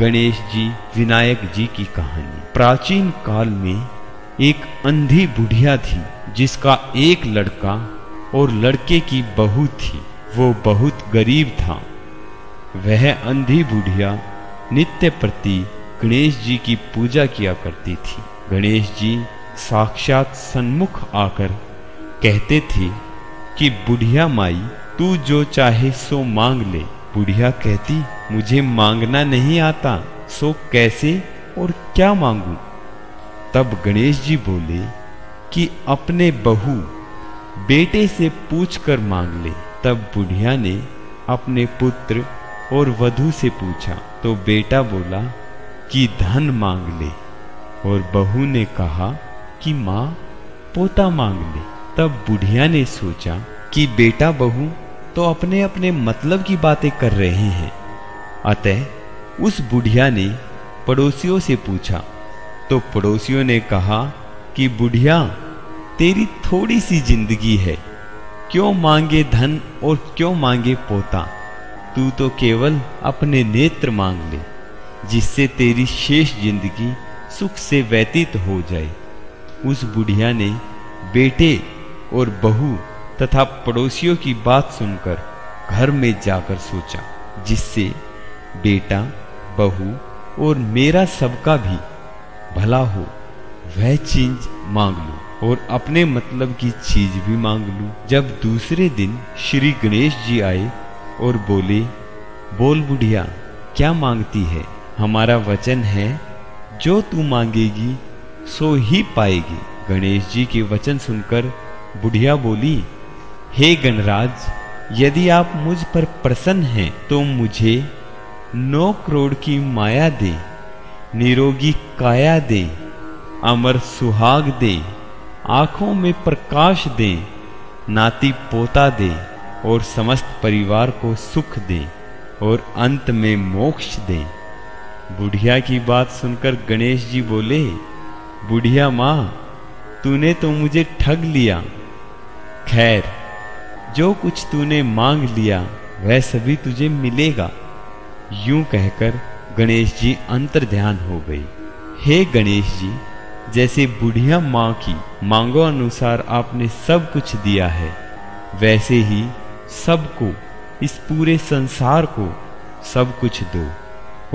गणेश जी, विनायक जी की कहानी। प्राचीन काल में एक अंधी बुढ़िया थी, जिसका एक लड़का और लड़के की बहू थी। वो बहुत गरीब था। वह अंधी बुढ़िया नित्य प्रति गणेश जी की पूजा किया करती थी। गणेश जी साक्षात सन्मुख आकर कहते थे कि, बुढ़िया माई, तू जो चाहे सो मांग ले। बुढ़िया कहती मुझे मांगना नहीं आता, सो कैसे और क्या मांगू? तब गणेश जी बोले कि अपने बहू बेटे से पूछ कर मांग ले। तब बुढ़िया ने अपने पुत्र और वधु से पूछा। तो बेटा बोला कि धन मांग ले। और बहू ने कहा कि माँ, पोता मांग ले। तब बुढ़िया ने सोचा कि बेटा बहू तो अपने अपने मतलब की बातें कर रहे हैं। अतः उस बुढ़िया ने पड़ोसियों से पूछा। तो पड़ोसियों ने कहा कि, बुढ़िया, तेरी थोड़ी सी ज़िंदगी है। क्यों मांगे धन और क्यों मांगे पोता? तू तो केवल अपने नेत्र मांग ले, जिससे तेरी शेष ज़िंदगी सुख से व्यतीत हो जाए। उस बुढ़िया ने बेटे और बहू तथा पड़ोसियों की बात सुनकर घर में जाकर सोचा, जिससे बेटा, बहू और मेरा सबका भी भला हो, वह चीज़ मांग लू और अपने मतलब की चीज़ भी मांग लू। जब दूसरे दिन श्री गणेश जी आए और बोले, बोल बुढ़िया, क्या मांगती है? हमारा वचन है, जो तू मांगेगी, सो ही पाएगी। गणेश जी के वचन सुनकर बुढ़िया बोली, हे गणराज, यदि आप मुझ पर प्रसन्न हैं तो मुझे नौ करोड़ की माया दे, निरोगी काया दे, अमर सुहाग दे, आँखों में प्रकाश दे, नाती पोता दे और समस्त परिवार को सुख दे और अंत में मोक्ष दे। बुढ़िया की बात सुनकर गणेश जी बोले, बुढ़िया माँ, तूने तो मुझे ठग लिया। खैर, जो कुछ तूने मांग लिया, वह सभी तुझे मिलेगा। यूँ कहकर गणेश जी अंतर ध्यान हो गई। हे गणेश जी जैसे बुढ़िया माँ की मांगो अनुसार आपने सब कुछ दिया है, वैसे ही सबको, इस पूरे संसार को सब कुछ दो,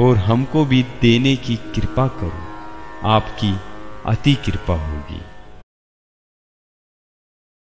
और हमको भी देने की कृपा करो। आपकी अति कृपा होगी।